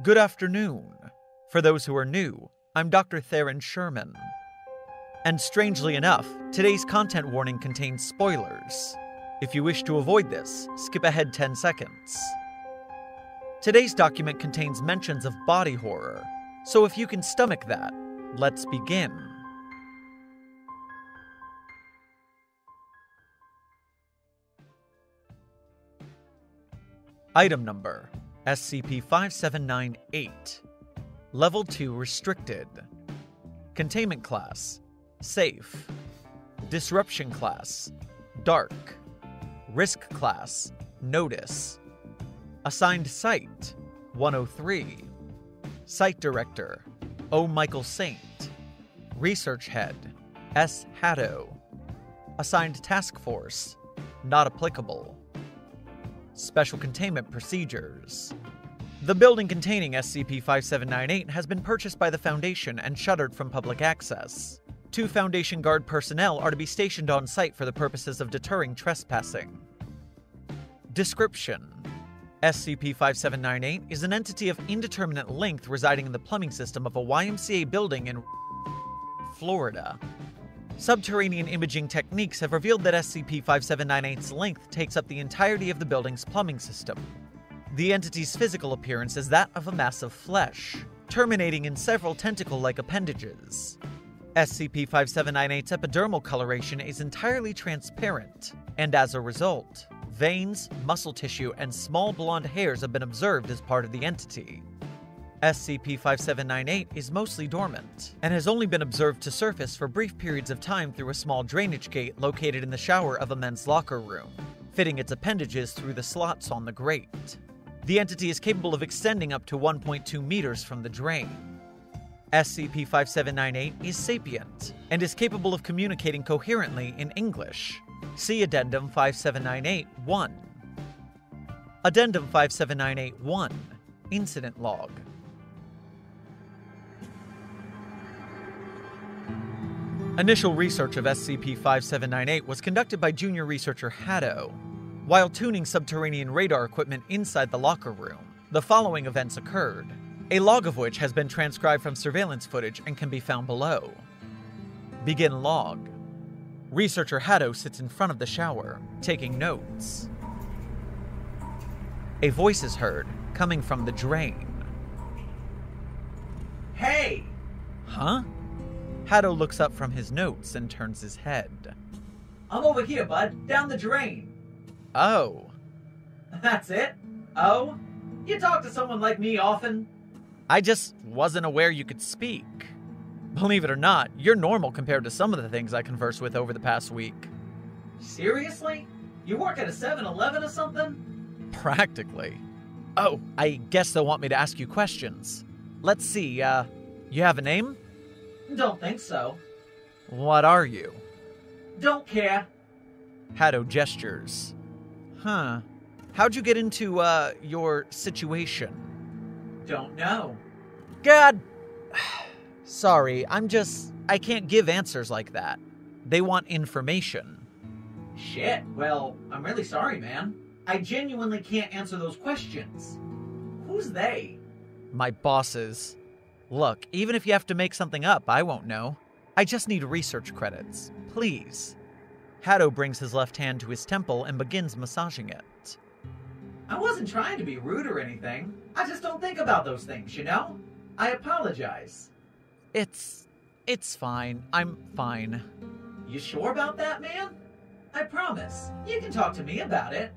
Good afternoon. For those who are new, I'm Dr. Theron Sherman. And strangely enough, today's content warning contains spoilers. If you wish to avoid this, skip ahead 10 seconds. Today's document contains mentions of body horror, so if you can stomach that, let's begin. Item number SCP 5798. Level 2 Restricted. Containment Class Safe. Disruption Class Dark. Risk Class Notice. Assigned Site 103. Site Director O. Michael Saint. Research Head S. Haddo. Assigned Task Force Not applicable. Special Containment Procedures. The building containing SCP 5798 has been purchased by the Foundation and shuttered from public access. Two Foundation Guard personnel are to be stationed on site for the purposes of deterring trespassing. Description SCP 5798 is an entity of indeterminate length residing in the plumbing system of a YMCA building in Florida. Subterranean imaging techniques have revealed that SCP 5798's length takes up the entirety of the building's plumbing system. The entity's physical appearance is that of a mass of flesh, terminating in several tentacle like appendages. SCP 5798's epidermal coloration is entirely transparent, and as a result, veins, muscle tissue, and small blonde hairs have been observed as part of the entity. SCP 5798 is mostly dormant and has only been observed to surface for brief periods of time through a small drainage gate located in the shower of a men's locker room, fitting its appendages through the slots on the grate. The entity is capable of extending up to 1.2 meters from the drain. SCP 5798 is sapient and is capable of communicating coherently in English. See Addendum 5798 1. Addendum 5798 1 Incident Log. Initial research of SCP 5798 was conducted by junior researcher Haddo. While tuning subterranean radar equipment inside the locker room, the following events occurred, a log of which has been transcribed from surveillance footage and can be found below. Begin log. Researcher Haddo sits in front of the shower, taking notes. A voice is heard, coming from the drain. Hey! Huh? Haddo looks up from his notes and turns his head. I'm over here, bud. Down the drain. Oh, That's it? Oh? You talk to someone like me often? I just wasn't aware you could speak. Believe it or not, you're normal compared to some of the things I conversed with over the past week. Seriously? You work at a 7 Eleven or something? Practically. Oh, I guess they'll want me to ask you questions. Let's see, uh, you have a name? Don't think so. What are you? Don't care. Haddo gestures. Huh. How'd you get into, uh, your situation? Don't know. God. Sorry, I'm just. I can't give answers like that. They want information. Shit. Well, I'm really sorry, man. I genuinely can't answer those questions. Who's they? My bosses. Look, even if you have to make something up, I won't know. I just need research credits. Please. Haddo brings his left hand to his temple and begins massaging it. I wasn't trying to be rude or anything. I just don't think about those things, you know? I apologize. It's. it's fine. I'm fine. You sure about that, man? I promise. You can talk to me about it.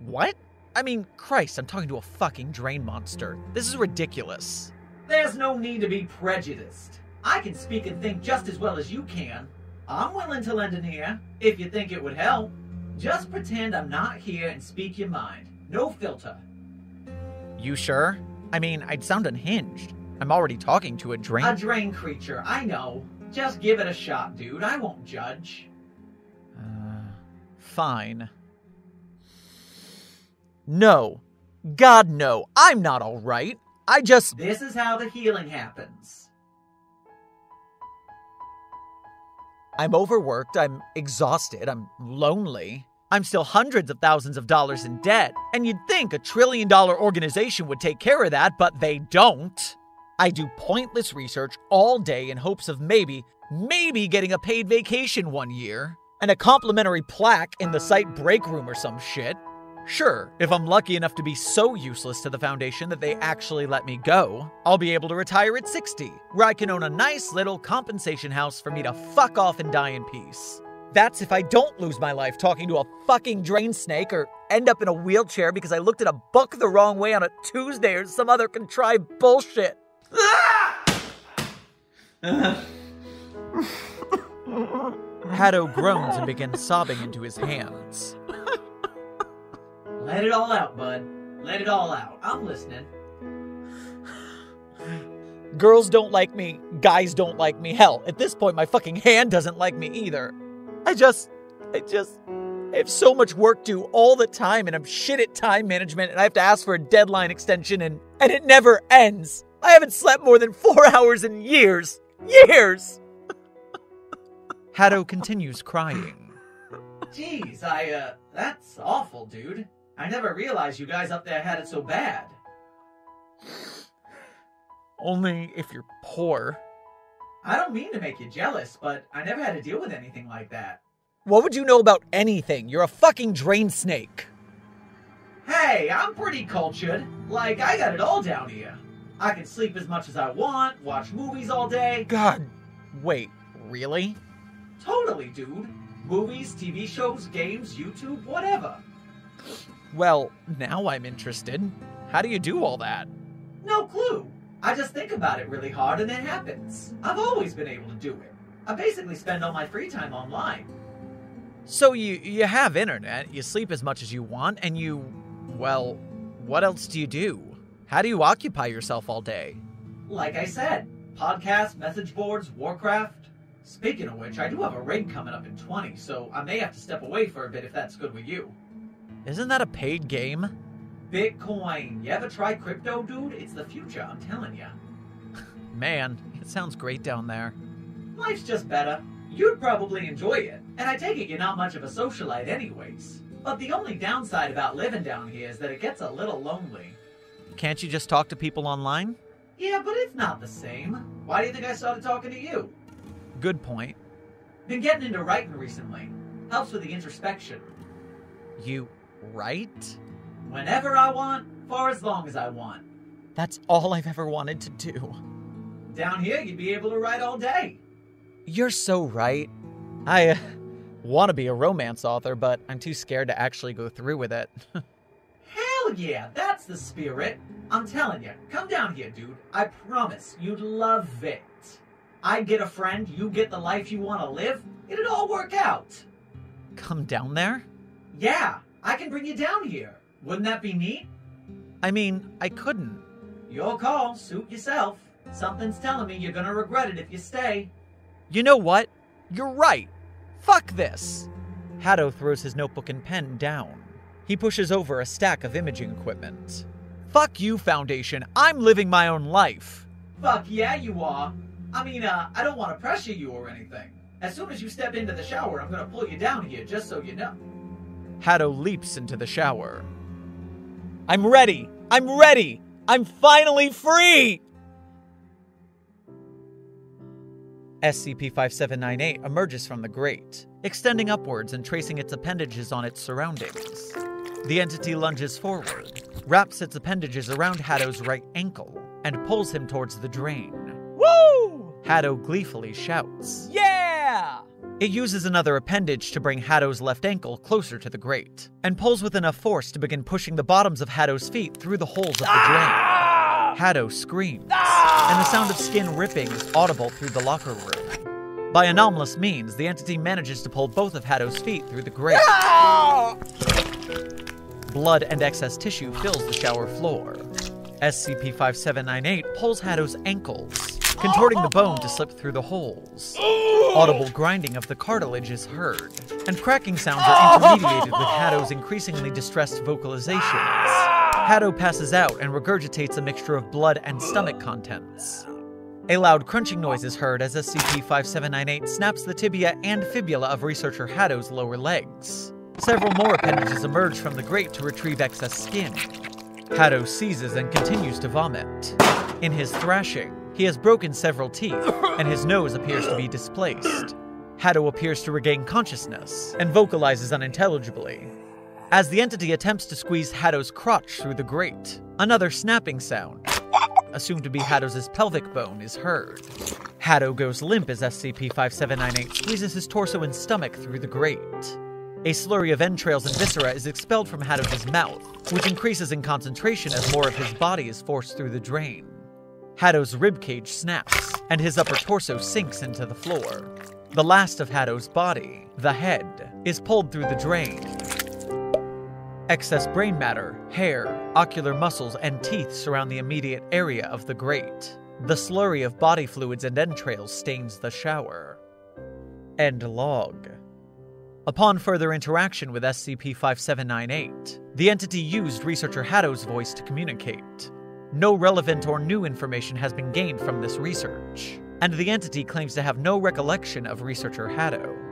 What? I mean, Christ, I'm talking to a fucking drain monster. This is ridiculous. There's no need to be prejudiced. I can speak and think just as well as you can. I'm willing to lend an ear, if you think it would help. Just pretend I'm not here and speak your mind. No filter. You sure? I mean, I'd sound unhinged. I'm already talking to a drain. A drain creature, I know. Just give it a shot, dude. I won't judge. Uh, fine. No. God, no. I'm not alright. I just. This is how the healing happens. I'm overworked. I'm exhausted. I'm lonely. I'm still hundreds of thousands of dollars in debt, and you'd think a trillion dollar organization would take care of that, but they don't. I do pointless research all day in hopes of maybe, maybe getting a paid vacation one year, and a complimentary plaque in the site break room or some shit. Sure, if I'm lucky enough to be so useless to the Foundation that they actually let me go, I'll be able to retire at 60, where I can own a nice little compensation house for me to fuck off and die in peace. That's if I don't lose my life talking to a fucking drain snake or end up in a wheelchair because I looked at a book the wrong way on a Tuesday or some other contrived bullshit. Haddo groans and begins sobbing into his hands. Let it all out, bud. Let it all out. I'm listening. Girls don't like me, guys don't like me. Hell, at this point, my fucking hand doesn't like me either. I just, I just, I have so much work due all the time, and I'm shit at time management, and I have to ask for a deadline extension, and, and it never ends. I haven't slept more than four hours in years. Years! Haddo continues crying. Jeez, I, uh, that's awful, dude. I never realized you guys up there had it so bad. Only if you're poor. I don't mean to make you jealous, but I never had to deal with anything like that. What would you know about anything? You're a fucking drain snake. Hey, I'm pretty cultured. Like, I got it all down here. I can sleep as much as I want, watch movies all day. God, wait, really? Totally, dude. Movies, TV shows, games, YouTube, whatever. Well, now I'm interested. How do you do all that? No clue. I just think about it really hard and it happens. I've always been able to do it. I basically spend all my free time online. So you you have internet, you sleep as much as you want, and you well, what else do you do? How do you occupy yourself all day? Like I said, podcasts, message boards, Warcraft. Speaking of which, I do have a raid coming up in 20, so I may have to step away for a bit if that's good with you. Isn't that a paid game? Bitcoin. You ever try crypto, dude? It's the future, I'm telling you. Man, it sounds great down there. Life's just better. You'd probably enjoy it. And I take it you're not much of a socialite anyways. But the only downside about living down here is that it gets a little lonely. Can't you just talk to people online? Yeah, but it's not the same. Why do you think I started talking to you? Good point. Been getting into writing recently. Helps with the introspection. You write? Whenever I want, for as long as I want. That's all I've ever wanted to do. Down here, you'd be able to write all day. You're so right. I uh, want to be a romance author, but I'm too scared to actually go through with it. Hell yeah, that's the spirit. I'm telling you, come down here, dude. I promise you'd love it. I get a friend, you get the life you want to live, it'd all work out. Come down there? Yeah, I can bring you down here. Wouldn't that be neat? I mean, I couldn't. Your call, suit yourself. Something's telling me you're gonna regret it if you stay. You know what? You're right. Fuck this. Haddo throws his notebook and pen down. He pushes over a stack of imaging equipment. Fuck you, Foundation. I'm living my own life. Fuck yeah, you are. I mean, uh, I don't want to pressure you or anything. As soon as you step into the shower, I'm gonna pull you down here, just so you know. Haddo leaps into the shower. I'm ready! I'm ready! I'm finally free! SCP 5798 emerges from the grate, extending upwards and tracing its appendages on its surroundings. The entity lunges forward, wraps its appendages around Haddo's right ankle, and pulls him towards the drain. Woo! Haddo gleefully shouts. Yeah! It uses another appendage to bring Haddo's left ankle closer to the grate, and pulls with enough force to begin pushing the bottoms of Haddo's feet through the holes of the ah! drain. Haddo screams, ah! and the sound of skin ripping is audible through the locker room. By anomalous means, the entity manages to pull both of Haddo's feet through the grate. Blood and excess tissue fills the shower floor. SCP 5798 pulls Haddo's ankles, contorting the bone to slip through the holes. Audible grinding of the cartilage is heard, and cracking sounds are intermediated with Haddo's increasingly distressed vocalizations. Haddo passes out and regurgitates a mixture of blood and stomach contents. A loud crunching noise is heard as SCP 5798 snaps the tibia and fibula of researcher Haddo's lower legs. Several more appendages emerge from the grate to retrieve excess skin. Haddo seizes and continues to vomit. In his thrashing, he has broken several teeth, and his nose appears to be displaced. Haddo appears to regain consciousness and vocalizes unintelligibly. As the entity attempts to squeeze Haddo's crotch through the grate, another snapping sound, assumed to be Haddo's pelvic bone, is heard. Haddo goes limp as SCP-5798 squeezes his torso and stomach through the grate. A slurry of entrails and viscera is expelled from Haddo's mouth, which increases in concentration as more of his body is forced through the drain. Haddo's ribcage snaps, and his upper torso sinks into the floor. The last of Haddo's body, the head, is pulled through the drain. Excess brain matter, hair, ocular muscles, and teeth surround the immediate area of the grate. The slurry of body fluids and entrails stains the shower. End log. Upon further interaction with SCP 5798, the entity used researcher Haddo's voice to communicate. No relevant or new information has been gained from this research, and the entity claims to have no recollection of researcher Haddo.